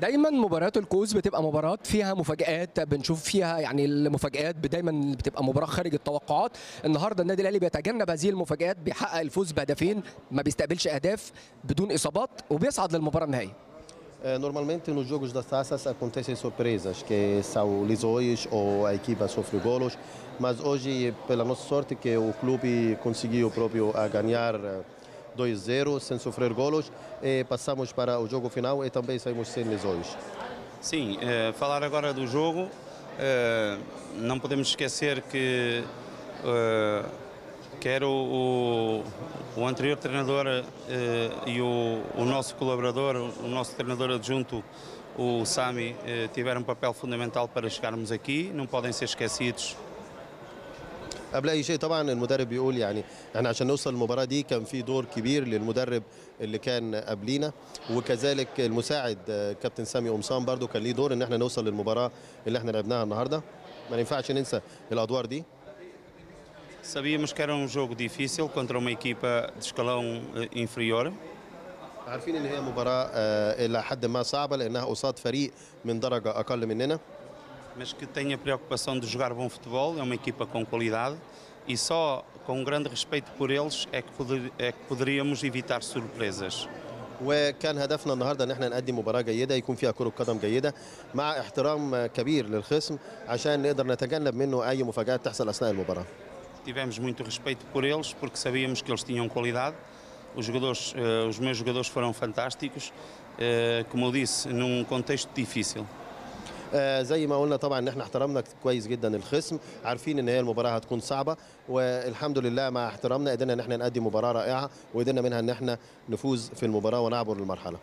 دايما مباريات الكوز بتبقى مباراة فيها مفاجآت بنشوف فيها يعني المفاجآت دايما بتبقى مباراة خارج التوقعات. النهارده النادي الأهلي بيتجنب هذه المفاجآت بيحقق الفوز بهدفين ما bيستقبلش أهداف بدون إصابات وبيصعد للمباراة النهائيه Eh, Normalmente nos jogos das taças acontecem surpresas, que são lesões ou a equipa sofre golos, mas hoje, pela nossa sorte, que o clube conseguiu próprio a ganhar eh, 2-0 sem sofrer golos e passamos para o jogo final e também saímos sem lesões. Sim, eh, falar agora do jogo, eh, não podemos esquecer que eh, quer o, o- o anterior treinador e o, o nosso colaborador, o nosso treinador adjunto, o Sami, tiveram um papel fundamental para chegarmos aqui, não podem ser esquecidos. قبل أي شيء. طبعا المدرب بيقول يعني إحنا عشان نوصل المباراه دي كان في دور كبير للمدرب اللي كان قبلينا وكذلك المساعد كابتن سامي قمصان برضو كان ليه دور إن إحنا نوصل للمباراة اللي إحنا لعبناها النهارده. ما ينفعش ننسى الأدوار دي. Sabíamos que era um jogo difícil contra uma equipa de escalão eh, inferior, عارفين إن هي مباراة آه، إلى حد ما صعبة لأنها قصاد فريق من درجة أقل مننا. mas que tem a preocupação de jogar bom futebol, é uma equipa com qualidade e só com um grande respeito por eles é que, poder- é que poderíamos evitar surpresas. وكان هدفنا النهارده ان احنا نقدم مباراه جيده يكون فيها كره قدم جيده مع احترام آه، كبير للخصم عشان نقدر نتجنب منه اي مفاجات تحصل اثناء المباراه Tivemos muito respeito por eles porque sabíamos que eles tinham qualidade. Os, jogadores, eh, os meus jogadores foram fantásticos, eh, como eu disse, num contexto difícil. آه، زي ما قلنا طبعا إن إحنا احترمنا كويس جدا الخصم عارفين إن هي المباراة هتكون صعبة والحمد لله مع احترامنا قدرنا إن إحنا نقدم مباراة رائعة وقدرنا منها إن إحنا نفوز في المباراة ونعبر المرحله